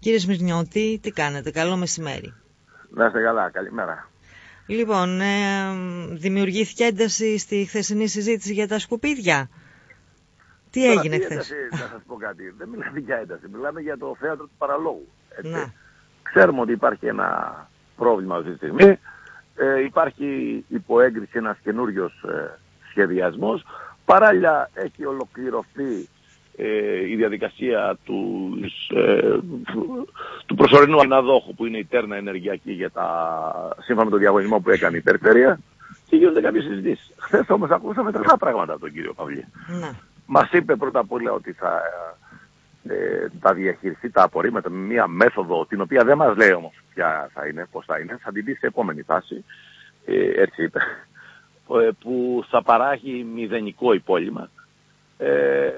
Κύριε Σμυρνιώτη, τι κάνετε, καλό μεσημέρι. Να είστε καλά, καλημέρα. Λοιπόν, ε, δημιουργήθηκε ένταση στη χθεσινή συζήτηση για τα σκουπίδια. Τι Τώρα, έγινε τι χθες; ένταση, Να σας πω κάτι. Δεν μιλάμε για ένταση, μιλάμε για το θέατρο του παραλόγου. έτσι. Να. Ξέρουμε ότι υπάρχει ένα πρόβλημα αυτή τη στιγμή. Ε, υπάρχει υποέγκριση ένας καινούριος ε, σχεδιασμός. Παράλληλα έχει ολοκληρωθεί ε, η διαδικασία τους, ε, του προσωρινού αναδόχου που είναι η τέρνα ενεργειακή για τα, σύμφωνα με τον διαγωνισμό που έκανε η Περιφέρεια και γίνονται κάποιες συζητήσεις. Χθες όμως ακούσαμε τρελά πράγματα από τον κύριο Παυλή. Να. Μας είπε πρώτα απ' όλα ότι θα, ε, θα διαχειριστεί τα απορρίμματα με μια μέθοδο την οποία δεν μας λέει όμως ποια θα είναι, πώς θα είναι, θα την πει σε επόμενη φάση, ε, έτσι είπε, ε, που θα παράγει μηδενικό υπόλοιμα. Ε,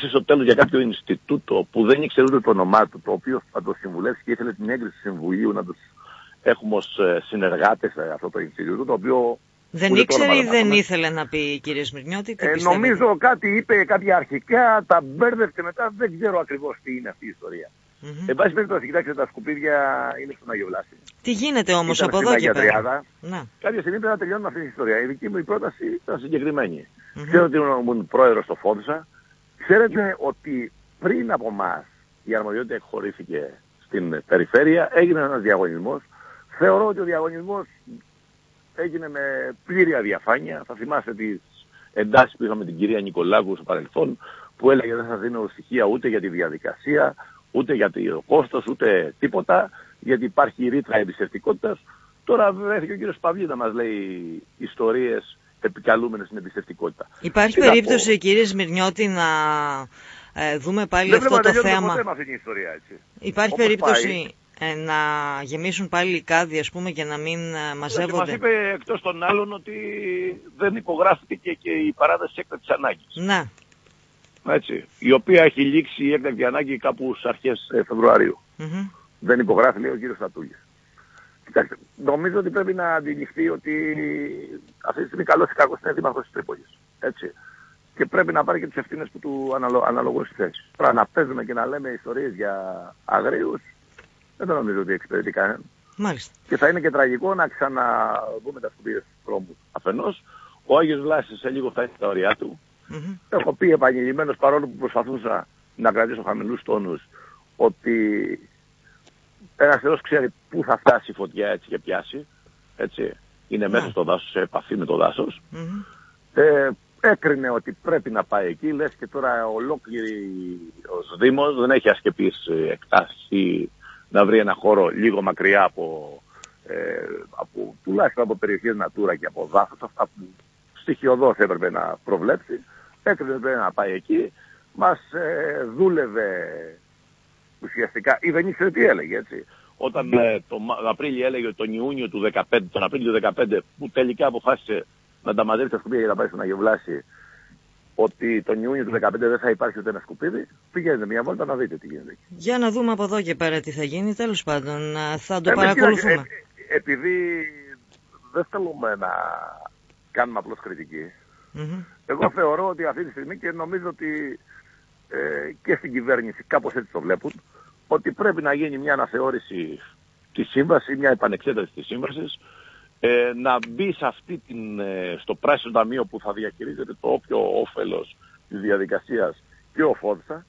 μίλησε στο τέλος για κάποιο Ινστιτούτο που δεν ήξερε ούτε το όνομά του, το οποίο θα το συμβουλεύσει και ήθελε την έγκριση του Συμβουλίου να τους έχουμε ως ε, συνεργάτες ε, αυτό το Ινστιτούτο, το οποίο Δεν ούτε το ήξερε όνομα ή δεν δεν έχουμε. ήθελε να πει, κύριε Σμυρνιώτη, τι Ε, πιστεύετε; νομίζω κάτι είπε κάποια αρχικά, τα μπέρδευτε μετά, δεν ξέρω ακριβώς τι είναι αυτή η ιστορία. Μμμ. Εν πάση περιπτώσει, κοιτάξτε, τα σκουπίδια είναι στον Αγιο Βλάση. Τι γίνεται όμως Ήταν από στην εδώ και Αγία πέρα; Τριάδα. Να. Κάποια στιγμή πρέπει να τελειώνουμε αυτή τη ιστορία. Η δική μου η πρόταση ήταν συγκεκριμένη. Μμμ. Ξέρω ότι ήμουν πρόεδρος στο Φόντισα. Ξέρετε ότι πριν από εμά η αρμοδιότητα εκχωρήθηκε στην περιφέρεια, έγινε ένας διαγωνισμός. Θεωρώ ότι ο διαγωνισμός έγινε με πλήρη αδιαφάνεια. Θα θυμάστε τις εντάσεις που είχαμε με την κυρία Νικολάκου στο παρελθόν, που έλεγε δεν σας δίνω στοιχεία ούτε για τη διαδικασία, ούτε για το κόστος, ούτε τίποτα, γιατί υπάρχει η ρήτρα εμπιστευτικότητας. Τώρα βρέθηκε ο κύριος Παυλή να μας λέει ιστορίες επικαλούμενες στην εμπιστευτικότητα. Υπάρχει Τι να πω. περίπτωση, κύριε Σμυρνιώτη, να ε, δούμε πάλι Δεν αυτό βλέπω να το τελειώνουμε θέμα. ποτέ με αυτή την ιστορία, έτσι. Υπάρχει Όπως περίπτωση ε, να γεμίσουν πάλι οι κάδοι, ας πούμε, και να μην ε, Και μας μαζεύονται. είπε εκτός των άλλων ότι δεν υπογράφηκε και η παράδοση έκτακτης ανάγκης. Να. Έτσι, η οποία έχει λήξει η έκτακτη ανάγκη κάπου στις αρχές ε, Φεβρουαρίου. Μμμ. Δεν υπογράφει, λέει ο κύριος Στατούλης. Κοιτάξτε, νομίζω ότι πρέπει να αντιληφθεί ότι αυτή τη στιγμή καλός ή κακός είναι δήμαρχος της Τρίπολης. Έτσι. Και πρέπει να πάρει και τις ευθύνες που του αναλο, αναλογούν στη θέση. Τώρα να παίζουμε και να λέμε ιστορίες για αγρίους, δεν το νομίζω ότι εξυπηρετεί κανέναν. Μάλιστα. Και θα είναι και τραγικό να ξαναδούμε τα σκουπίδια στους δρόμους. Αφενός, ο Άγιος Βλάσης σε λίγο φτάσει στα ωριά του. Μμμ. Έχω πει επανειλημμένος παρόλο που προσπαθούσα να κρατήσω χαμηλούς τόνους ότι ένας θεός ξέρει πού θα φτάσει η φωτιά έτσι και πιάσει. Έτσι. Είναι Ναι. μέσα στο δάσος, σε επαφή με το δάσος. Μμμ. Ε, έκρινε ότι πρέπει να πάει εκεί, λες και τώρα ολόκληρη ο Δήμος δεν έχει ασκεπείς ε, εκτάσεις ή να βρει ένα χώρο λίγο μακριά από, ε, από τουλάχιστον από περιοχές Natura και από δάσος, αυτά που στοιχειοδός έπρεπε να προβλέψει, έκρινε ότι πρέπει να πάει εκεί, μας ε, δούλευε ουσιαστικά ή δεν ήξερε τι έλεγε έτσι. Όταν ε, το Μα- Απρίλιο έλεγε ότι τον Ιούνιο του 2015, τον Απρίλιο του 2015 που τελικά αποφάσισε να τα μαζέψει τα σκουπίδια για να πάει στον Αγιο Βλάση, ότι τον Ιούνιο του 2015 δεν θα υπάρχει ούτε ένα σκουπίδι, πηγαίνετε μια βόλτα να δείτε τι γίνεται εκεί. Για να δούμε από εδώ και πέρα τι θα γίνει. Τέλος πάντων, ε, θα το Ε, παρακολουθούμε. κοίταξε, ε, ε, επειδή δεν θέλουμε να κάνουμε απλώς κριτική, Μμμ. εγώ θεωρώ ότι αυτή τη στιγμή και νομίζω ότι ε, και στην κυβέρνηση κάπως έτσι το βλέπουν, ότι πρέπει να γίνει μια αναθεώρηση της σύμβασης, μια επανεξέταση της σύμβασης, ε, να μπει σε αυτή την, ε, στο πράσινο ταμείο που θα διαχειρίζεται το όποιο όφελος της διαδικασίας και ο Φόντσα,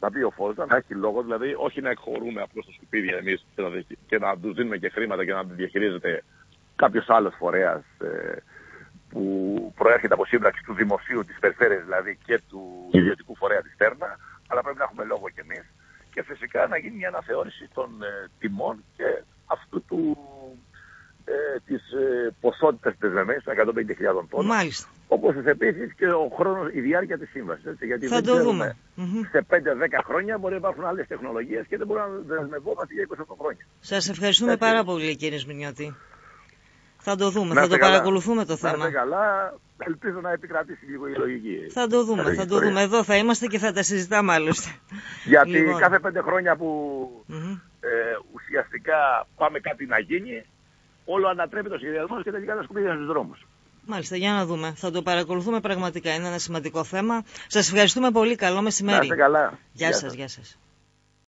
να πει ο Φόντσα, να έχει λόγο, δηλαδή όχι να εκχωρούμε απλώς τα σκουπίδια εμείς και να, διαχει- και να τους δίνουμε και χρήματα και να διαχειρίζεται κάποιος άλλος φορέας ε, που προέρχεται από σύμπραξη του δημοσίου της περιφέρειας δηλαδή και του ιδιωτικού φορέα της Τέρνα, αλλά πρέπει να έχουμε λόγο κι εμείς. Και φυσικά να γίνει μια αναθεώρηση των ε, τιμών και αυτού του, ε, της ε, ποσότητας της δεμές, των 150.000 τόνων. Μάλιστα. Όπως επίσης και ο χρόνος, η διάρκεια της σύμβασης. Έτσι, γιατί Θα δεν το ξέρουμε. δούμε. Μμμ. Σε 5-10 χρόνια μπορεί να υπάρχουν άλλες τεχνολογίες και δεν μπορούμε να δεσμευόμαστε για 28 χρόνια. Σας ευχαριστούμε Έτσι. πάρα πολύ, κύριε Σμυρνιώτη. Θα το δούμε, Να θα είστε το καλά. παρακολουθούμε το Να θέμα. είστε καλά, ελπίζω να επικρατήσει λίγο η λογική. Θα το δούμε, Καλή θα το ιστορία. δούμε. Εδώ θα είμαστε και θα τα συζητάμε άλλωστε. Γιατί Λοιπόν. κάθε πέντε χρόνια που Μμμ. ε, ουσιαστικά πάμε κάτι να γίνει, όλο ανατρέπει το σχεδιασμό και τελικά τα σκουπίδια στους δρόμους. Μάλιστα, για να δούμε. Θα το παρακολουθούμε πραγματικά. Είναι ένα σημαντικό θέμα. Σας ευχαριστούμε πολύ. Καλό Να μεσημέρι. είστε καλά. Γεια σας, γεια σας.